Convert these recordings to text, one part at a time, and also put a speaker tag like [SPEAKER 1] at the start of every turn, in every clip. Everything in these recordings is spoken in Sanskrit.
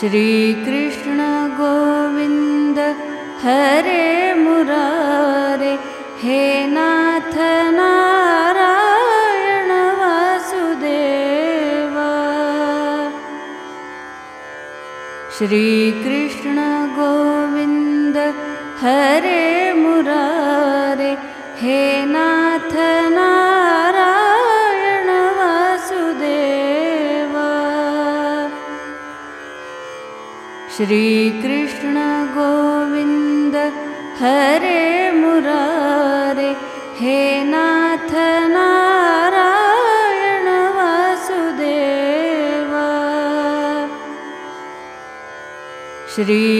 [SPEAKER 1] श्रीकृष्ण गोविन्द हरे मुरारे हे नाथ नारायण वासुदेवा। श्रीकृष्ण श्रीकृष्ण गोविन्द हरे मुरारे हे नाथ नारायण वासुदेवा। श्रीकृष्ण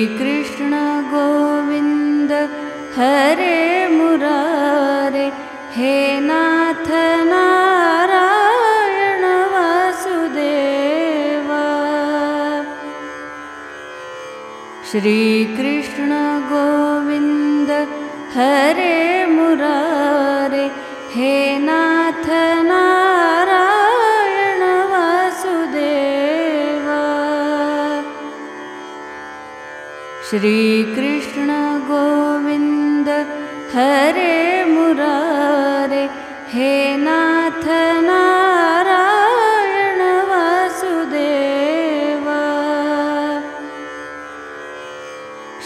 [SPEAKER 1] श्रीकृष्ण गोविन्द हरे मुरारे हे नाथ नारायण वासुदेवा। श्रीकृष्ण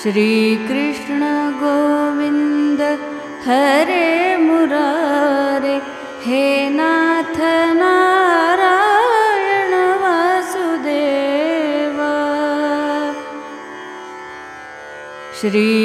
[SPEAKER 1] श्रीकृष्ण गोविन्द हरे मुरारे हे नाथ नारायण वासुदेवा। श्रीकृष्ण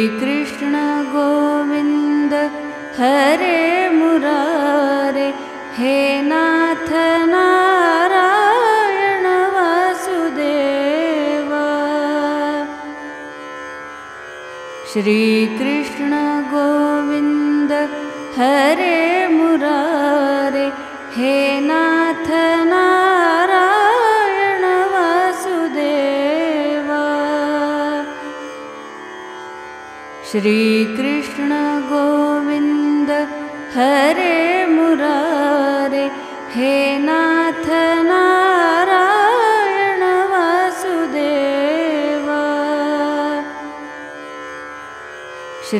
[SPEAKER 1] श्रीकृष्ण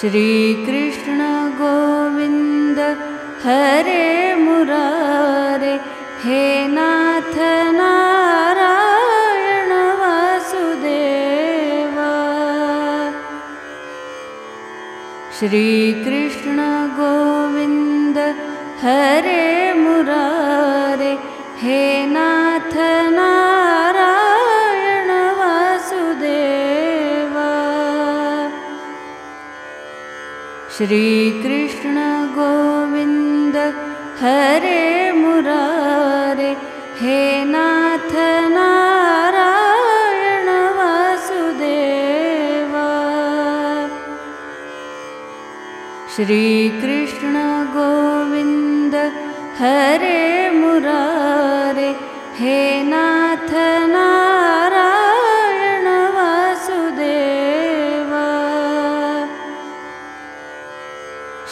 [SPEAKER 1] श्रीकृष्ण गोविन्द हरे मुरारे हे नाथ नारायण वासुदेवा। श्रीकृष्ण श्रीकृष्ण गोविन्द हरे मुरारे हे नाथ नारायण वासुदेवा। श्रीकृष्ण गोविन्द हरे मुरारे हे नाथ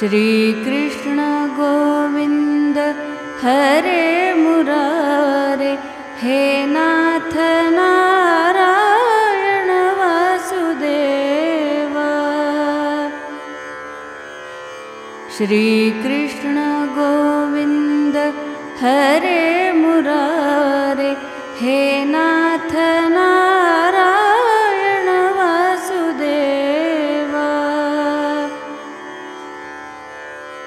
[SPEAKER 1] श्रीकृष्ण गोविन्द हरे मुरारे हे नाथ नारायण वासुदेव। श्रीकृष्ण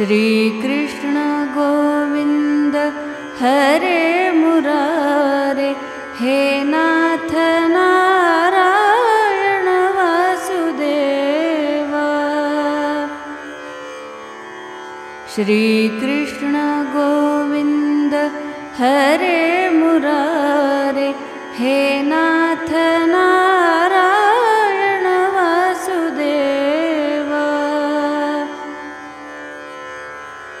[SPEAKER 1] श्रीकृष्ण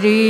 [SPEAKER 1] श्रीकृष्ण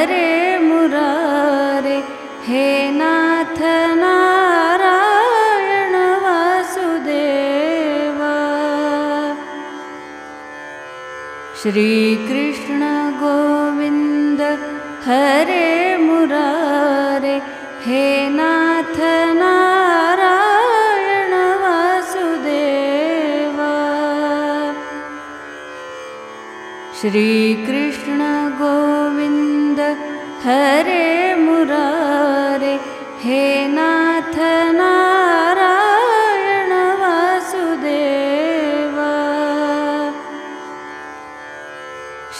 [SPEAKER 1] श्रीकृष्ण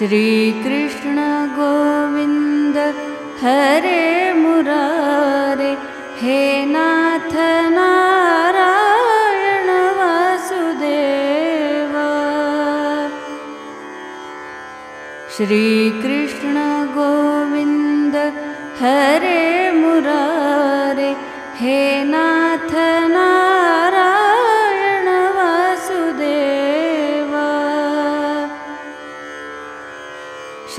[SPEAKER 1] श्रीकृष्ण गोविन्द हरे मुरारे हे नाथ नारायण वासुदेवा। श्रीकृष्ण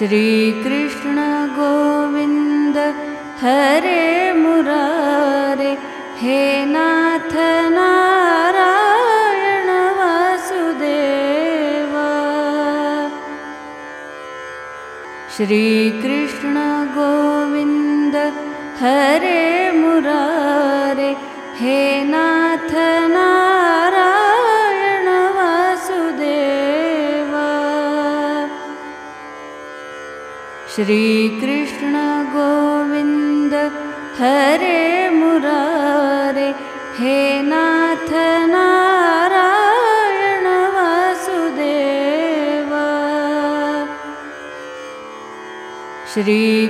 [SPEAKER 1] श्रीकृष्ण गोविन्द हरे मुरारे हे नाथ नारायण वासुदेवा। श्रीकृष्ण श्रीकृष्ण गोविन्द हरे मुरारे हे नाथ नारायण वासुदेवा। श्रीकृष्ण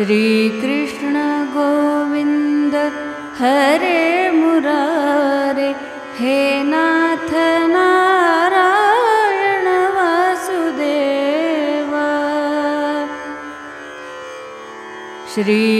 [SPEAKER 1] श्रीकृष्ण गोविन्द हरे मुरारे हे नाथ नारायण वासुदेवा। श्रीकृष्ण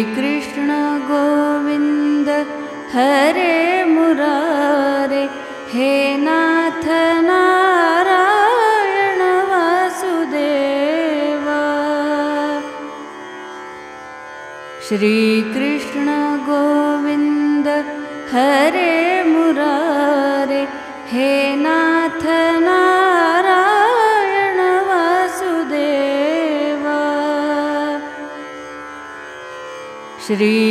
[SPEAKER 1] श्रीकृष्ण गोविन्द हरे मुरारे हे नाथ नारायण वासुदेवा। श्रीकृष्ण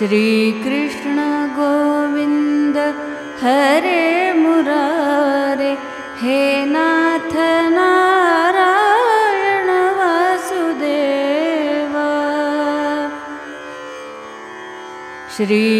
[SPEAKER 1] श्रीकृष्ण गोविन्द हरे मुरारे हे नाथ नारायण वासुदेवा। श्रीकृष्ण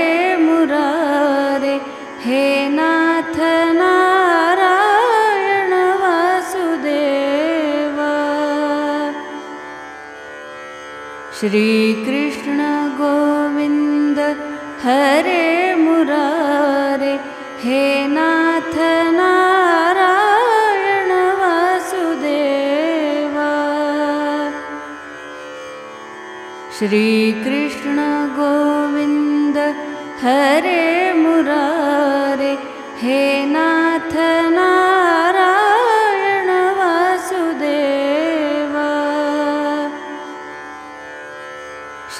[SPEAKER 1] श्रीकृष्ण गोविन्द हरे मुरारे हे नाथ नारायण वासुदेवा। श्रीकृष्ण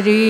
[SPEAKER 1] श्रीकृष्ण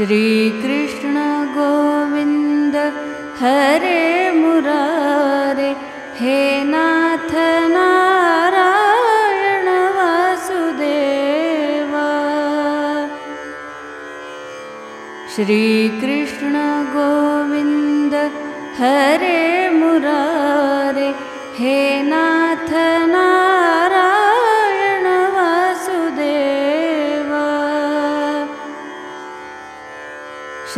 [SPEAKER 1] श्री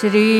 [SPEAKER 1] Shri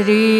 [SPEAKER 1] श्री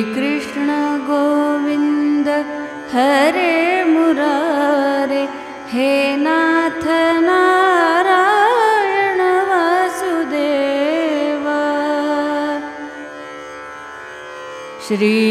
[SPEAKER 1] Shri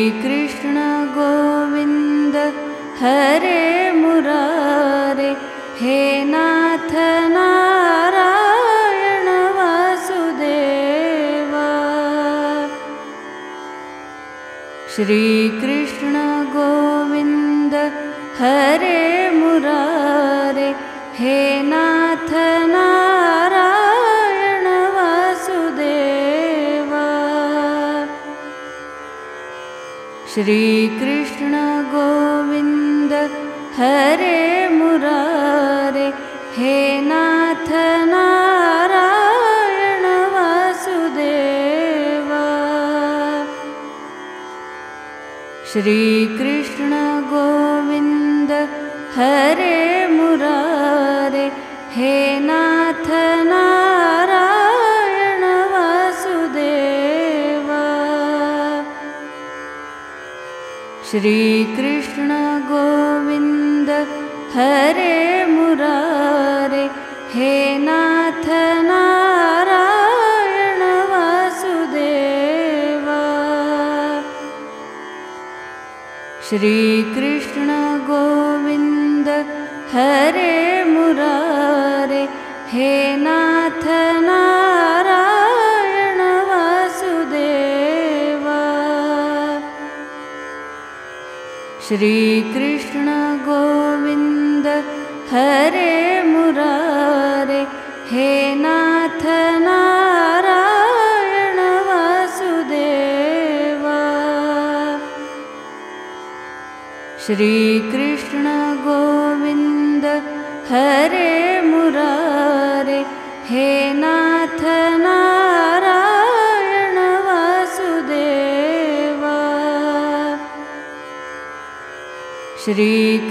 [SPEAKER 1] श्रीकृष्ण श्रीकृष्ण गोविन्द हरे मुरारे हे नाथ नारायण वासुदेवा। श्रीकृष्ण हे नाथ नारायण वासुदेवा। श्रीकृष्ण गोविन्द हरे मुरारे हे नाथ नारायण वासुदेवा। श्रीकृष्ण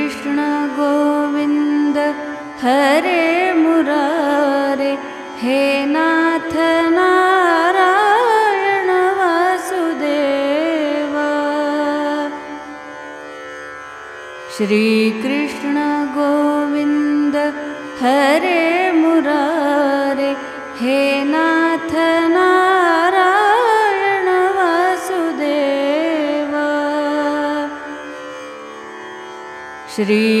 [SPEAKER 1] श्रीकृष्ण गोविन्द हरे नाथ नारायण वासुदेव। श्री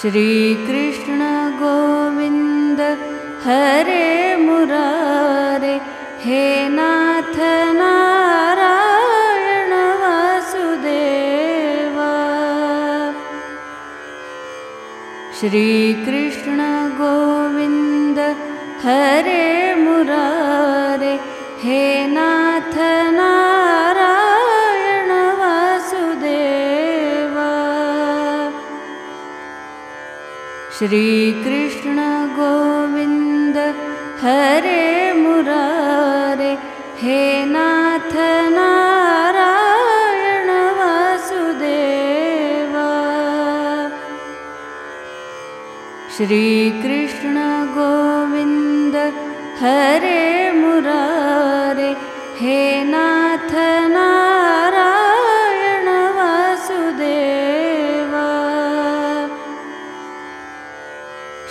[SPEAKER 1] श्रीकृष्ण गोविन्द हरे मुरारे हे नाथ नारायण वासुदेवा। श्रीकृष्ण श्रीकृष्ण गोविन्द हरे मुरारे हे नाथ नारायण वासुदेवा। श्रीकृष्ण गोविन्द हरे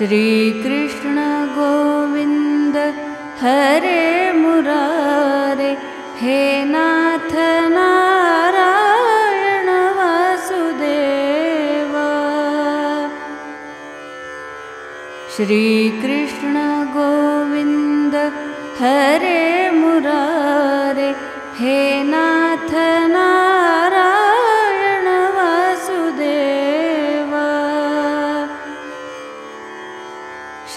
[SPEAKER 1] श्रीकृष्ण गोविन्द हरे मुरारे हे नाथ नारायण वासुदेवा। श्रीकृष्ण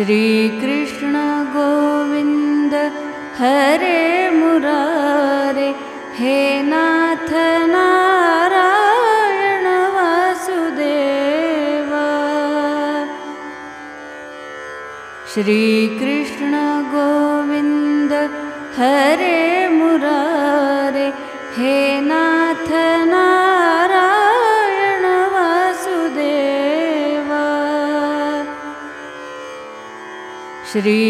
[SPEAKER 1] श्रीकृष्ण गोविन्द हरे मुरारे हे नाथ नारायण वासुदेवा। श्रीकृष्ण श्रीकृष्ण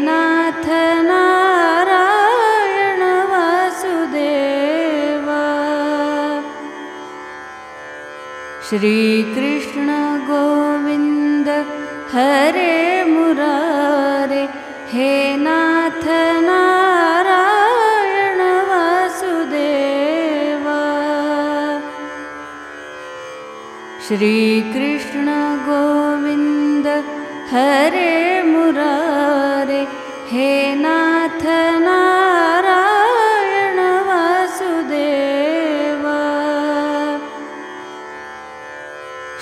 [SPEAKER 1] श्रीकृष्ण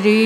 [SPEAKER 1] श्रीकृष्ण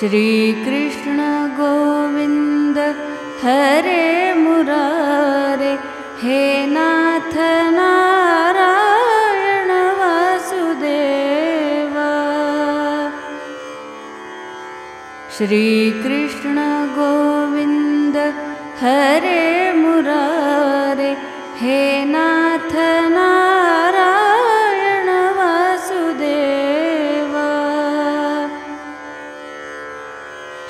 [SPEAKER 1] श्रीकृष्ण गोविन्द हरे मुरारे हे नाथ नारायण वासुदेव। श्रीकृष्ण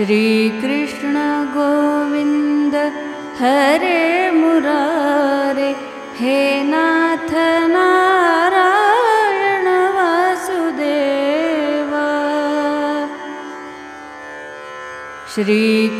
[SPEAKER 1] श्रीकृष्ण गोविन्द हरे मुरारे हे नाथ नारायण वासुदेवा। श्रीकृष्ण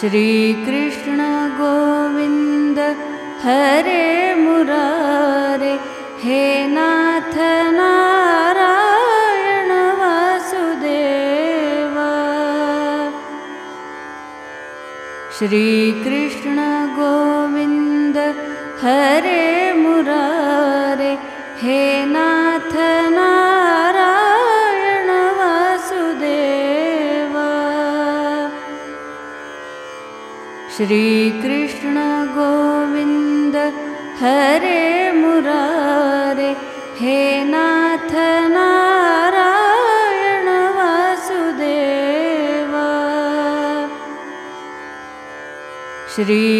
[SPEAKER 1] श्रीकृष्ण गोविन्द हरे मुरारे हे नाथ नारायण वासुदेवा। श्रीकृष्ण श्रीकृष्ण गोविन्द हरे मुरारे हे नाथ नारायण वासुदेवा। श्रीकृष्ण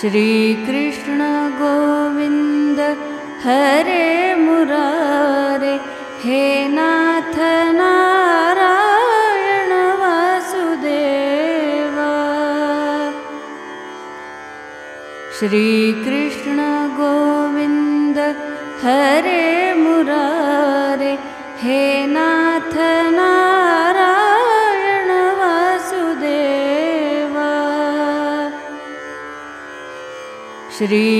[SPEAKER 1] श्रीकृष्ण गोविन्द हरे मुरारे हे नाथ नारायण वासुदेवा। श्रीकृष्ण श्रीकृष्ण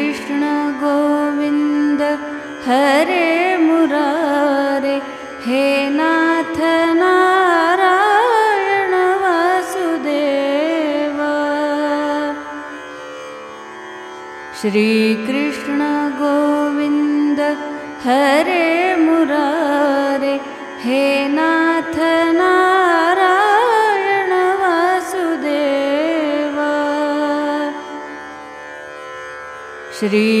[SPEAKER 1] श्रीकृष्ण गोविन्द हरे मुरारे हे नाथ नारायण वासुदेवा। श्रीकृष्ण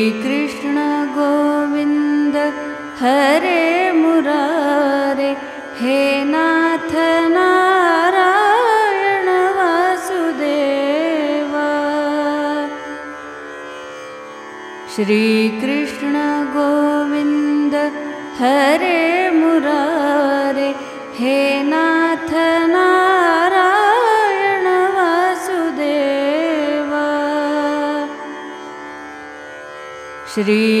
[SPEAKER 1] श्रीकृष्ण गोविन्द हरे मुरारे हे नाथ नारायण वासुदेवा। श्रीकृष्ण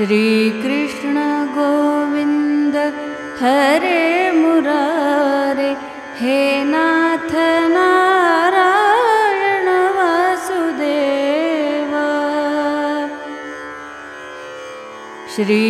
[SPEAKER 1] श्रीकृष्ण गोविन्द हरे मुरारे हे नाथ नारायण वासुदेवा। श्रीकृष्ण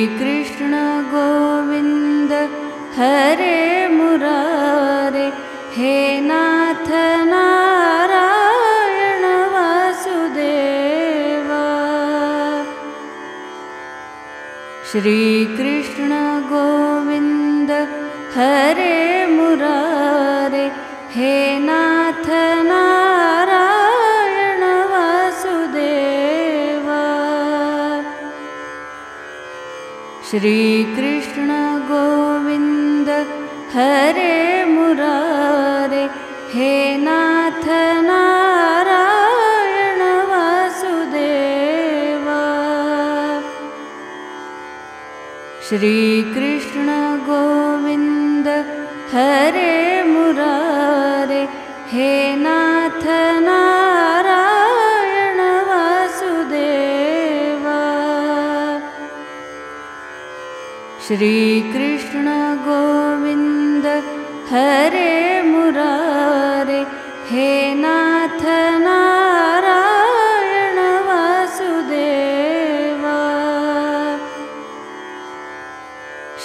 [SPEAKER 1] श्रीकृष्ण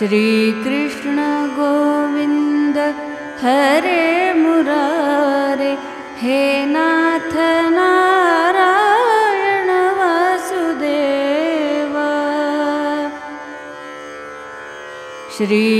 [SPEAKER 1] श्रीकृष्ण गोविन्द हरे मुरारे हे नाथ नारायण वासुदेवा। श्रीकृष्ण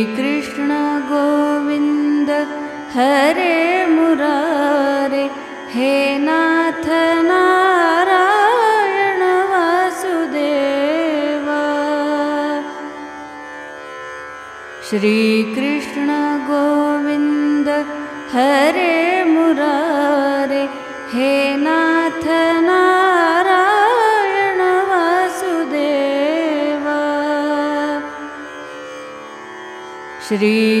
[SPEAKER 1] श्रीकृष्ण गोविन्द हरे मुरारे हे नाथ नारायण वासुदेवा। श्रीकृष्ण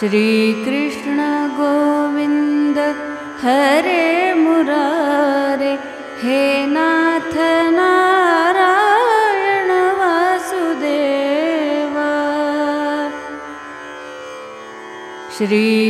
[SPEAKER 1] श्रीकृष्ण गोविन्द हरे मुरारे हे नाथ नारायण वासुदेवा। श्रीकृष्ण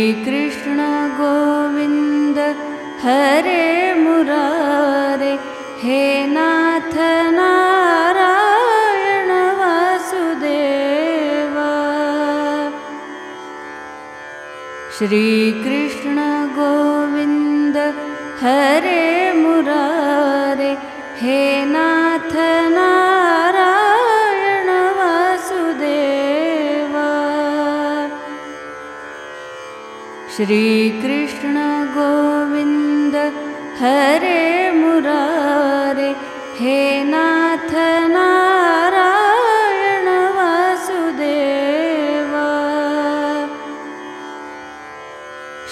[SPEAKER 1] श्रीकृष्ण गोविन्द हरे मुरारे हे नाथ नारायण वासुदेवा। श्रीकृष्ण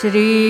[SPEAKER 1] वासुदेवा श्रीकृष्ण